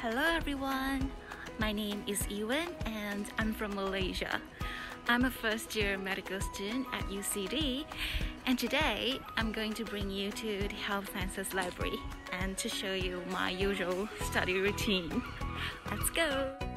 Hello everyone, my name is Yi Wen and I'm from Malaysia. I'm a first year medical student at UCD and today I'm going to bring you to the Health Sciences Library and to show you my usual study routine. Let's go!